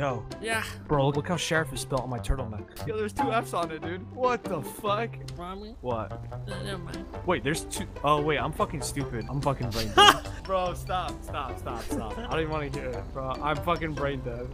Yo, Yeah. bro, look how sheriff is spelled on my turtleneck. Yo, there's two F's on it, dude. What the fuck? Mommy? What? Uh, never mind. Wait, there's two. Oh wait, I'm fucking stupid. I'm fucking brain dead. bro, stop, stop, stop, stop. I don't even want to hear it, bro. I'm fucking brain dead.